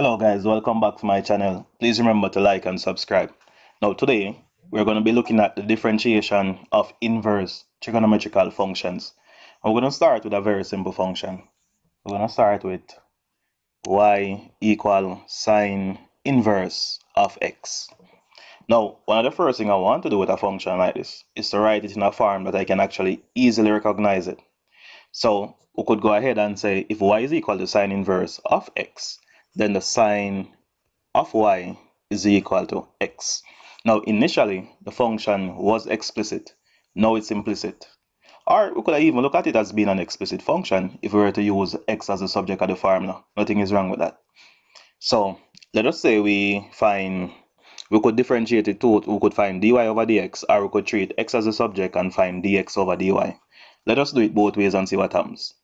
Hello guys, welcome back to my channel. Please remember to like and subscribe. Now today, we're going to be looking at the differentiation of inverse trigonometrical functions. And we're going to start with a very simple function. We're going to start with y equal sine inverse of x. Now, one of the first things I want to do with a function like this is to write it in a form that I can actually easily recognize it. So we could go ahead and say if y is equal to sine inverse of x, then the sine of y is equal to x. Now, initially, the function was explicit. Now it's implicit. Or we could even look at it as being an explicit function if we were to use x as the subject of the formula. Nothing is wrong with that. So let us say we find we could differentiate it to we could find dy over dx or we could treat x as the subject and find dx over dy. Let us do it both ways and see what happens.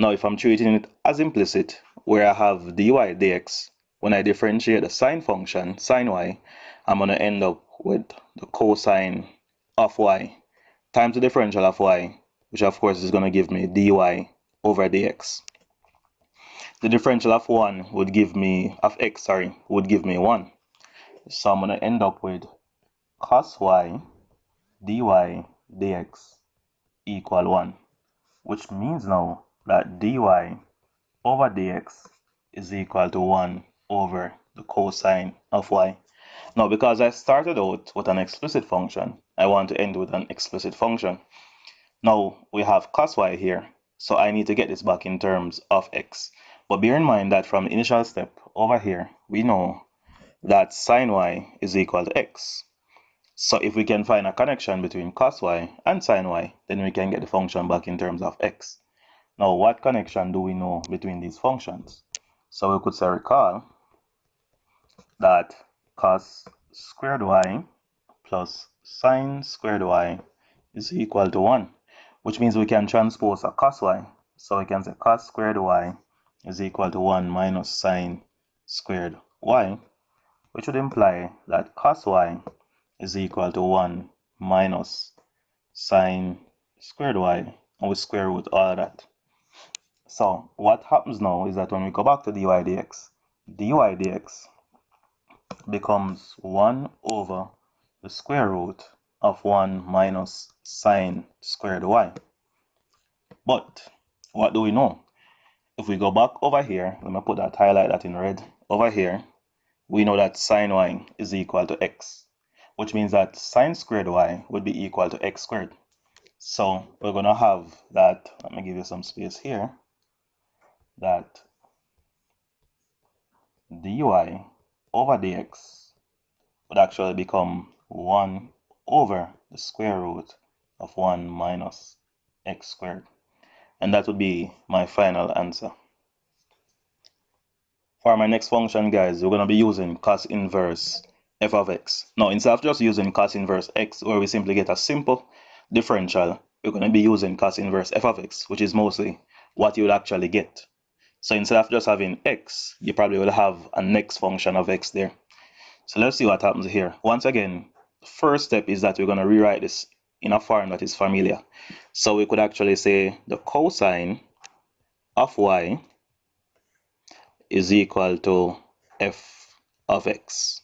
Now if I'm treating it as implicit where I have dy dx when I differentiate the sine function sine y I'm going to end up with the cosine of y times the differential of y which of course is going to give me dy over dx. The differential of 1 would give me of x sorry would give me 1 so I'm going to end up with cos y dy dx equal 1, which means now that dy over dx is equal to 1 over the cosine of y. Now, because I started out with an explicit function, I want to end with an explicit function. Now, we have cos y here, so I need to get this back in terms of x. But bear in mind that from the initial step over here, we know that sine y is equal to x. So if we can find a connection between cos y and sine y, then we can get the function back in terms of x. Now, what connection do we know between these functions? So we could say recall that cos squared y plus sine squared y is equal to 1, which means we can transpose a cos y. So we can say cos squared y is equal to 1 minus sine squared y which would imply that cos y is equal to 1 minus sine squared y, and we square root all that. So what happens now is that when we go back to dy dx, dy dx becomes 1 over the square root of 1 minus sine squared y. But what do we know? If we go back over here, let me put that highlight that in red over here, we know that sine y is equal to x, which means that sine squared y would be equal to x squared. So we're going to have that, let me give you some space here, that dy over dx would actually become 1 over the square root of 1 minus x squared. And that would be my final answer. For my next function, guys, we're going to be using cos inverse f of x. Now, instead of just using cos inverse x, where we simply get a simple differential, we're going to be using cos inverse f of x, which is mostly what you would actually get. So instead of just having x, you probably will have a next function of x there. So let's see what happens here. Once again, the first step is that we're going to rewrite this in a form that is familiar. So we could actually say the cosine of y is equal to f of x.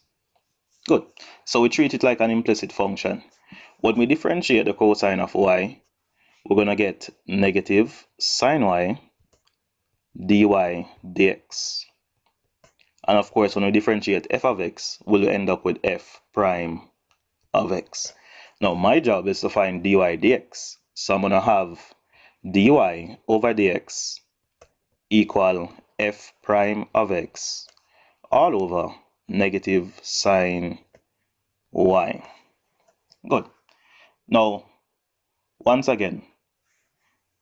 Good. So we treat it like an implicit function. When we differentiate the cosine of y, we're going to get negative sine y dy dx. And of course, when we differentiate f of x, we'll end up with f prime of x. Now, my job is to find dy dx. So I'm going to have dy over dx equal f prime of x all over negative sine y. Good. Now, once again,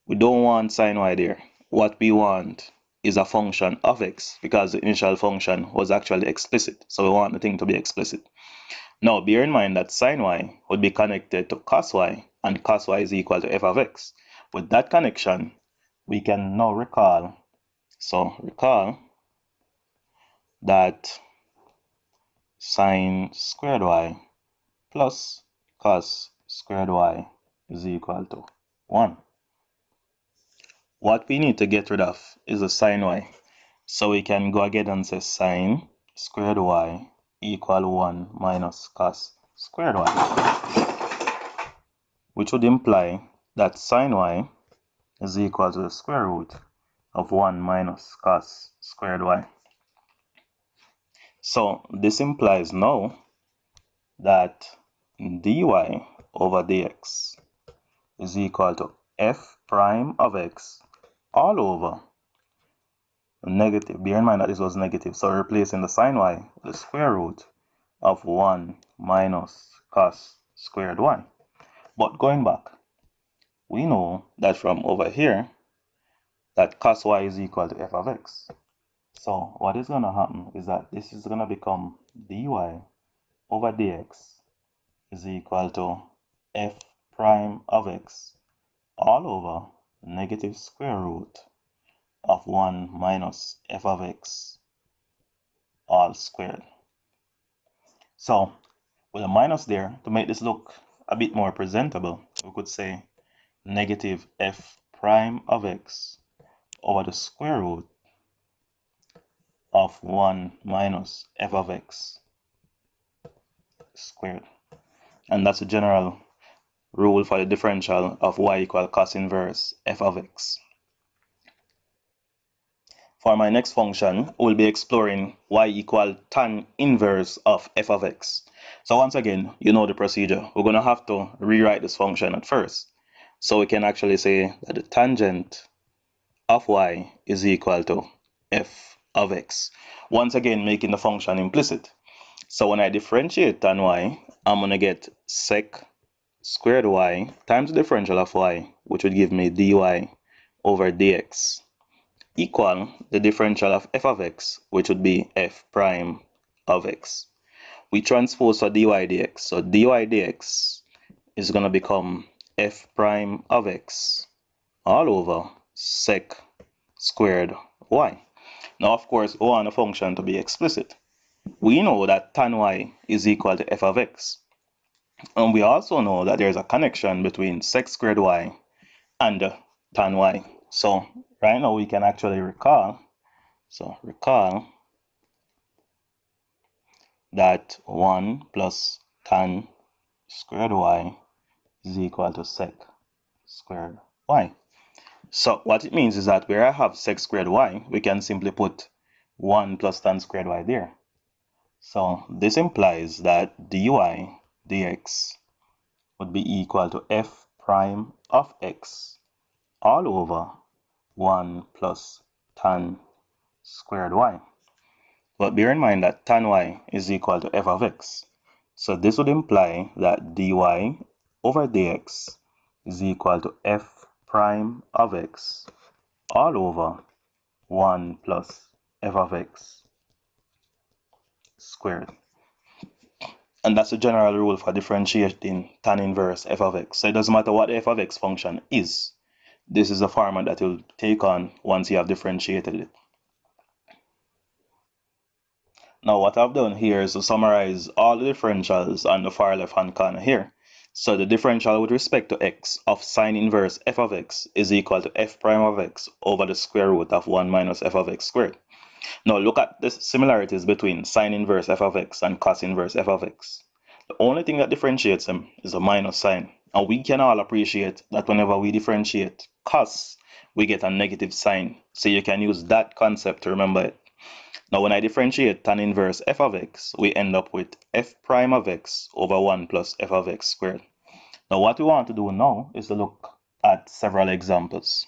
we don't want sine y there. What we want is a function of x because the initial function was actually explicit. So we want the thing to be explicit. Now, bear in mind that sine y would be connected to cos y and cos y is equal to f of x. With that connection, we can now recall so recall that sine squared y plus cos squared y is equal to 1. What we need to get rid of is the sine y. So we can go again and say sine squared y equal 1 minus cos squared y, which would imply that sine y is equal to the square root of 1 minus cos squared y. So this implies now that dy over dx is equal to f prime of x all over negative. Bear in mind that this was negative, so replacing the sine y with the square root of 1 minus cos squared y. But going back, we know that from over here that cos y is equal to f of x. So what is going to happen is that this is going to become dy over dx is equal to f prime of x all over negative square root of 1 minus f of x all squared. So with a minus there, to make this look a bit more presentable, we could say negative f prime of x over the square root of 1 minus f of x squared. And that's a general rule for the differential of y equal cos inverse f of x. For my next function, we'll be exploring y equal tan inverse of f of x. So once again, you know the procedure. We're going to have to rewrite this function at first. So we can actually say that the tangent of y is equal to f of x. Once again, making the function implicit. So when I differentiate tan y, I'm going to get sec squared y times the differential of y, which would give me dy over dx, equal the differential of f of x, which would be f prime of x. We transpose for dy dx, so dy dx is going to become f prime of x all over sec squared y. Now, of course, we want a function to be explicit. We know that tan y is equal to f of x. And we also know that there's a connection between sec squared y and tan y. So right now we can actually recall, so recall that 1 plus tan squared y is equal to sec squared y. So what it means is that where I have sec squared y, we can simply put 1 plus tan squared y there. So this implies that dy dx would be equal to f prime of x all over 1 plus tan squared y. But bear in mind that tan y is equal to f of x. So this would imply that dy over dx is equal to f prime of x all over 1 plus f of x squared. And that's a general rule for differentiating tan inverse f of x. So it doesn't matter what f of x function is. This is the format that you'll take on once you have differentiated it. Now what I've done here is to summarize all the differentials on the far left hand corner here. So the differential with respect to x of sine inverse f of x is equal to f prime of x over the square root of 1 minus f of x squared. Now look at the similarities between sine inverse f of x and cos inverse f of x. The only thing that differentiates them is a minus sign. And we can all appreciate that whenever we differentiate cos, we get a negative sign. So you can use that concept to remember it. Now when I differentiate tan inverse f of x, we end up with f prime of x over 1 plus f of x squared. Now what we want to do now is to look at several examples.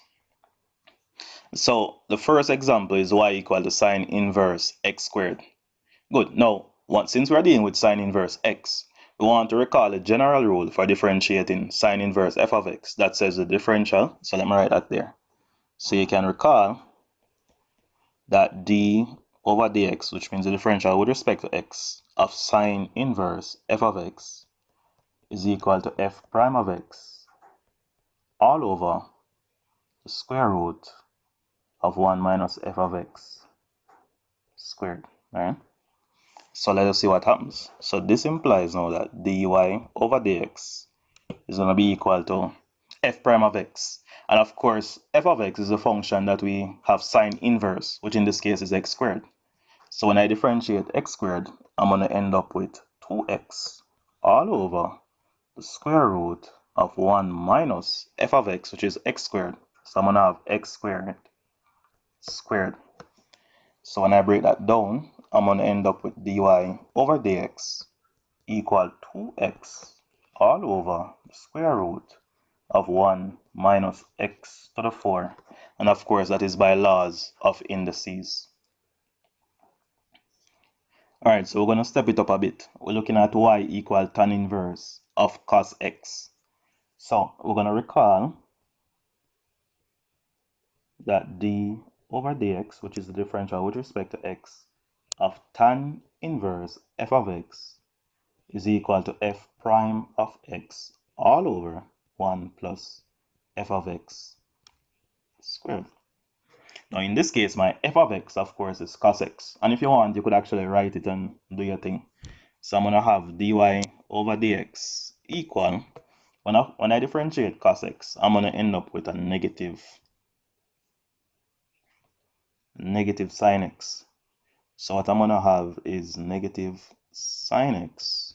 So the first example is y equal to sine inverse x squared. Good. Now, since we're dealing with sine inverse x, we want to recall a general rule for differentiating sine inverse f of x that says the differential. So let me write that there. So you can recall that d over dx, which means the differential with respect to x of sine inverse f of x is equal to f prime of x all over the square root of 1 minus f of x squared. Right? So let us see what happens. So this implies now that dy over dx is going to be equal to f prime of x. And of course, f of x is a function that we have sine inverse, which in this case is x squared. So when I differentiate x squared, I'm going to end up with 2x all over the square root of 1 minus f of x, which is x squared. So I'm going to have x squared squared. So when I break that down, I'm going to end up with dy over dx equal 2x all over square root of 1 minus x to the 4. And of course, that is by laws of indices. Alright, so we're going to step it up a bit. We're looking at y equal tan inverse of cos x. So we're going to recall that d over dx, which is the differential with respect to x, of tan inverse f of x is equal to f prime of x all over 1 plus f of x squared. Now in this case, my f of x, of course, is cos x. And if you want, you could actually write it and do your thing. So I'm going to have dy over dx equal, when I, when I differentiate cos x, I'm going to end up with a negative negative sine x. So what I'm going to have is negative sine x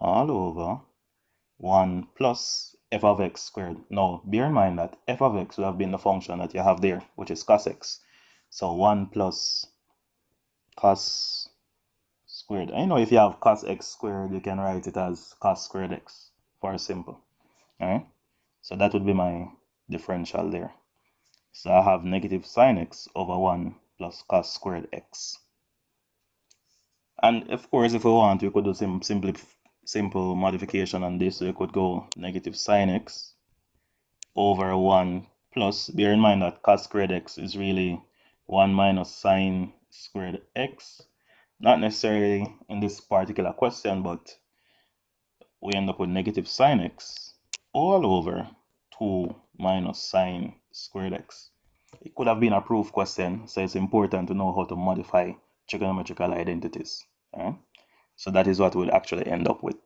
all over 1 plus f of x squared. Now, bear in mind that f of x would have been the function that you have there, which is cos x. So 1 plus cos squared. I know if you have cos x squared, you can write it as cos squared x for simple. Alright? So that would be my differential there. So I have negative sine x over 1 plus cos squared x. And of course, if we want, we could do some simple, simple modification on this. So we could go negative sine x over 1 plus, bear in mind that cos squared x is really 1 minus sine squared x. Not necessarily in this particular question, but we end up with negative sine x all over 2 minus sine squared x. It could have been a proof question, so it's important to know how to modify trigonometrical identities. Right? So that is what we'll actually end up with.